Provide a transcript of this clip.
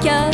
cœur.